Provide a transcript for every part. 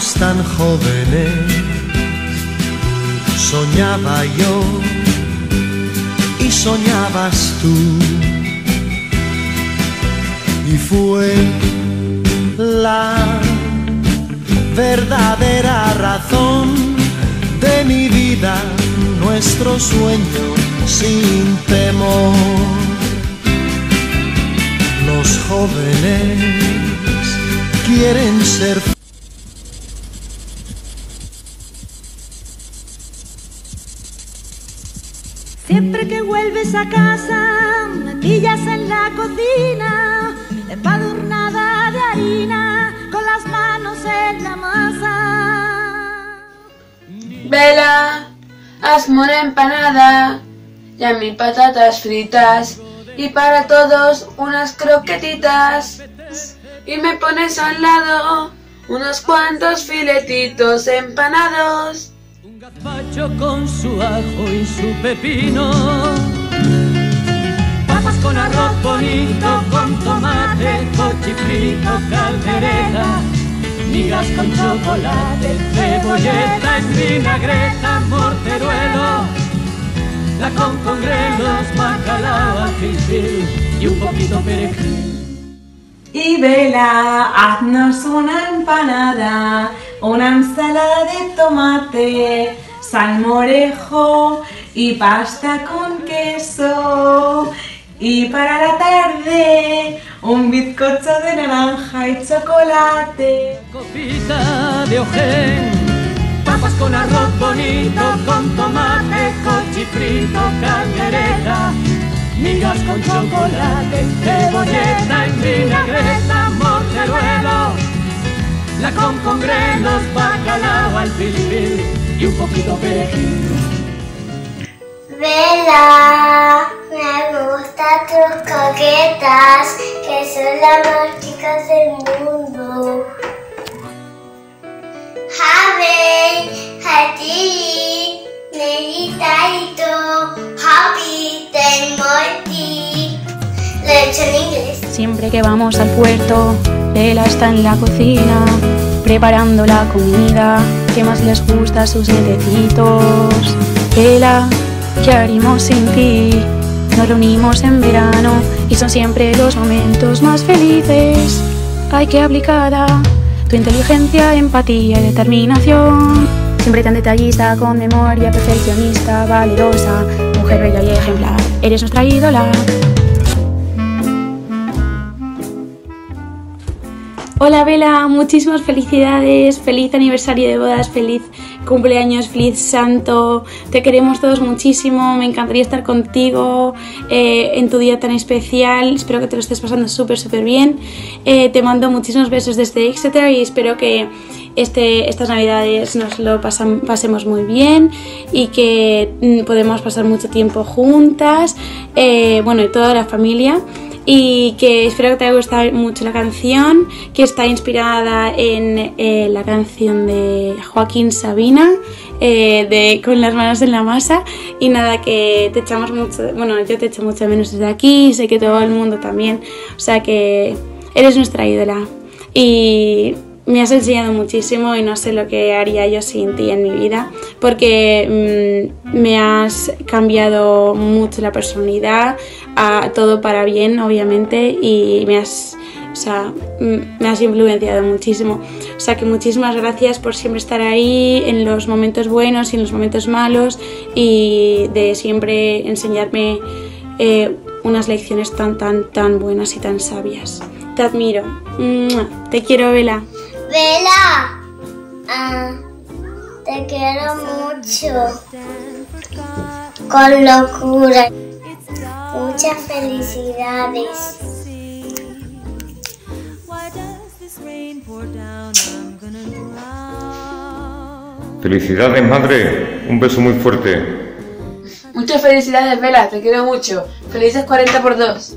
tan jóvenes, soñaba yo y soñabas tú. Y fue la verdadera razón de mi vida, nuestro sueño sin temor. Los jóvenes quieren ser Siempre que vuelves a casa, me pillas en la cocina, empadurnada de harina, con las manos en la masa. Vela, hazme una empanada y a mí patatas fritas y para todos unas croquetitas. Y me pones al lado unos cuantos filetitos empanados. Con su ajo y su pepino. Papas con arroz bonito, con tomate, cochifrito, caldereta. Migas con chocolate, cebolleta, vinagreta, morteruelo. La con con grelos, bacalao, fil y un poquito perejil. Y vela, haznos una empanada, una ensalada de tomate, salmorejo y pasta con queso. Y para la tarde, un bizcocho de naranja y chocolate. Copita de ojén, papas con arroz bonito, con tomate, cochifrito, caldereta. Migas con chocolate, cebolleta en vinagreta, morteruelo. La con con grelos, bacalao al fil y un poquito perejil. Vela, me gustan tus coquetas, que son las más chicas del mundo. Habe, Hati, Neritaito, Happy, Morty. Lo he hecho en inglés. Siempre que vamos al puerto, Vela está en la cocina, preparando la comida que más les gusta a sus nietecitos. Vela, ¿qué haríamos sin ti? Nos reunimos en verano y son siempre los momentos más felices. Ay, qué aplicada, tu inteligencia, empatía y determinación. Siempre tan detallista, con memoria perfeccionista, valerosa, mujer bella y ejemplar. Eres nuestra ídola. Hola Vela, muchísimas felicidades, feliz aniversario de bodas, feliz cumpleaños, feliz santo, te queremos todos muchísimo, me encantaría estar contigo eh, en tu día tan especial, espero que te lo estés pasando súper súper bien, Eh, te mando muchísimos besos desde Exeter y espero que este, estas navidades nos lo pasemos muy bien y que mm, podemos pasar mucho tiempo juntas, eh, bueno, y toda la familia y que espero que te haya gustado mucho la canción, que está inspirada en eh, la canción de Joaquín Sabina, eh, de Con las manos en la masa. Y nada, que te echamos mucho, bueno, yo te echo mucho menos desde aquí, sé que todo el mundo también, o sea que eres nuestra ídola. Y me has enseñado muchísimo y no sé lo que haría yo sin ti en mi vida porque mm, me has cambiado mucho la personalidad, a todo para bien obviamente y me has, o sea, mm, me has influenciado muchísimo. O sea que muchísimas gracias por siempre estar ahí en los momentos buenos y en los momentos malos y de siempre enseñarme eh, unas lecciones tan, tan, tan buenas y tan sabias. Te admiro. Te quiero, Vela. Vela, ah, te quiero mucho. Con locura. Muchas felicidades. Felicidades, madre. Un beso muy fuerte. Muchas felicidades, Vela, te quiero mucho. Felices 40 por 2.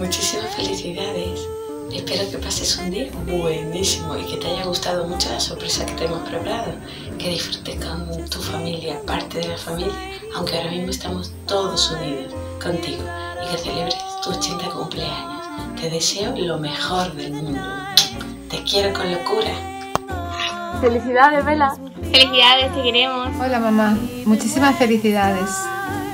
Muchísimas felicidades. Espero que pases un día buenísimo y que te haya gustado mucho la sorpresa que te hemos preparado. Que disfrutes con tu familia, parte de la familia, aunque ahora mismo estamos todos unidos contigo y que celebres tu 80 cumpleaños. Te deseo lo mejor del mundo. Te quiero con locura. Felicidades, Vela. Felicidades, te queremos. Hola mamá, muchísimas felicidades.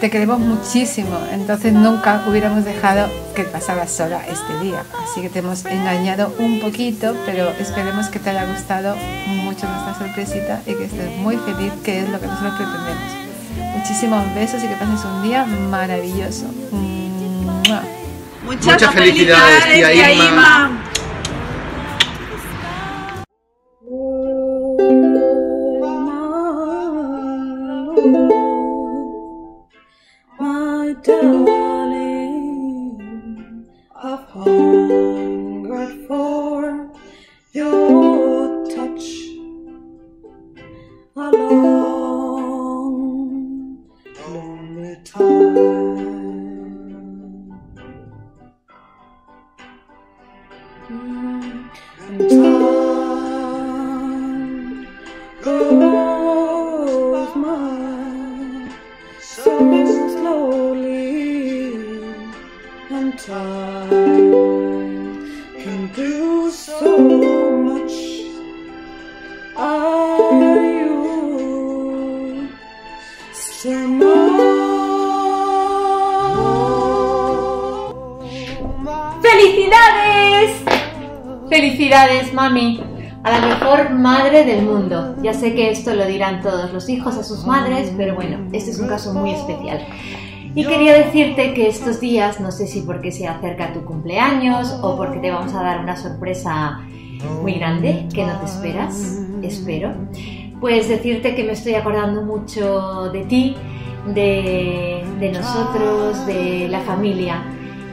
Te queremos muchísimo, entonces nunca hubiéramos dejado que pasaras sola este día. Así que te hemos engañado un poquito, pero esperemos que te haya gustado mucho nuestra sorpresita y que estés muy feliz, que es lo que nosotros pretendemos. Muchísimos besos y que pases un día maravilloso. ¡Mua! Muchas, felicidades, tía Irma. My ¡Felicidades! Felicidades, mami, a la mejor madre del mundo. Ya sé que esto lo dirán todos los hijos a sus madres, pero bueno, este es un caso muy especial. Y quería decirte que estos días, no sé si porque se acerca tu cumpleaños o porque te vamos a dar una sorpresa muy grande que no te esperas, espero, pues decirte que me estoy acordando mucho de ti, de, de nosotros, de la familia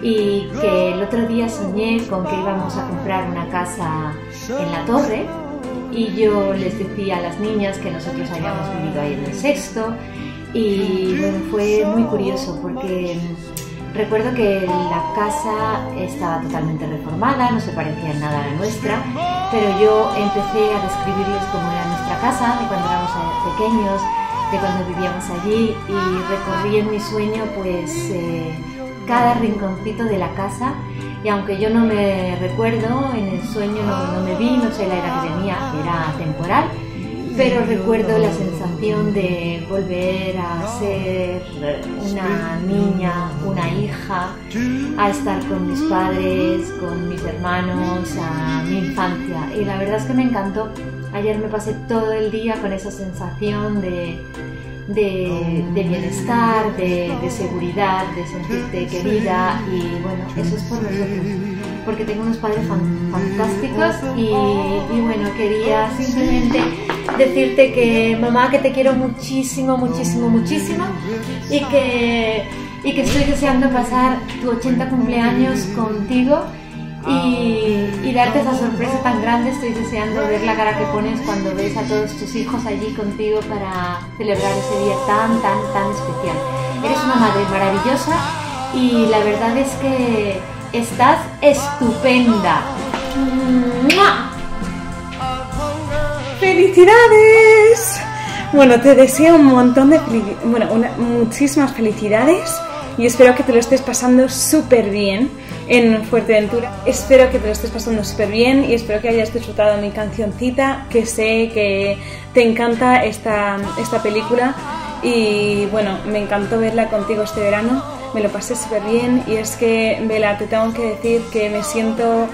y que el otro día soñé con que íbamos a comprar una casa en la torre y yo les decía a las niñas que nosotros habíamos vivido ahí en el sexto. Y bueno, fue muy curioso porque recuerdo que la casa estaba totalmente reformada, no se parecía en nada a la nuestra, pero yo empecé a describirles cómo era nuestra casa, de cuando éramos pequeños, de cuando vivíamos allí y recorrí en mi sueño pues eh, cada rinconcito de la casa y aunque yo no me recuerdo, en el sueño no, no me vi, no sé la edad que tenía, era temporal, pero recuerdo la sensación de volver a ser una niña, una hija, a estar con mis padres, con mis hermanos, a mi infancia. Y la verdad es que me encantó. Ayer me pasé todo el día con esa sensación de, de, bienestar, de, seguridad, de sentirte querida y bueno, eso es por nosotros, porque tengo unos padres fan- fantásticos y, y bueno, quería simplemente decirte que mamá, que te quiero muchísimo, muchísimo, muchísimo y que, y que estoy deseando pasar tu 80 cumpleaños contigo y, darte esa sorpresa tan grande. Estoy deseando ver la cara que pones cuando ves a todos tus hijos allí contigo para celebrar ese día tan, tan, tan especial. Eres una madre maravillosa y la verdad es que estás estupenda. ¡Mua! ¡Felicidades! Bueno, te deseo un montón de bueno, muchísimas felicidades y espero que te lo estés pasando súper bien en Fuerteventura. Espero que te lo estés pasando súper bien y espero que hayas disfrutado mi cancioncita, que sé que te encanta esta, esta película y bueno, me encantó verla contigo este verano, me lo pasé súper bien y es que, Vela, te tengo que decir que me siento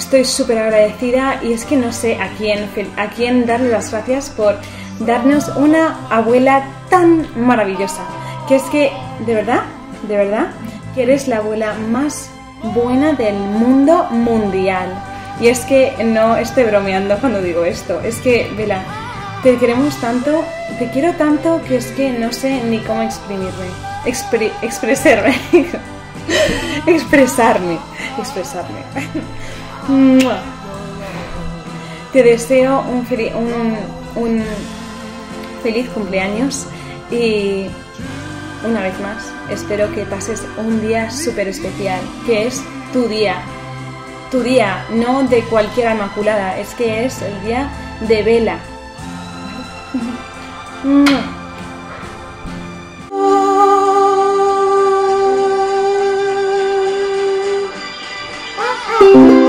Estoy súper agradecida y es que no sé a quién, a quién darle las gracias por darnos una abuela tan maravillosa. Que es que, de verdad, de verdad, que eres la abuela más buena del mundo mundial. Y es que no estoy bromeando cuando digo esto. Es que, Vela, te queremos tanto, te quiero tanto que es que no sé ni cómo exprimirme. Expre- expresarme. expresarme. Expresarme. Te deseo un, un feliz cumpleaños y una vez más espero que pases un día súper especial, que es tu día. Tu día, no de cualquier inmaculada, es que es el día de vela.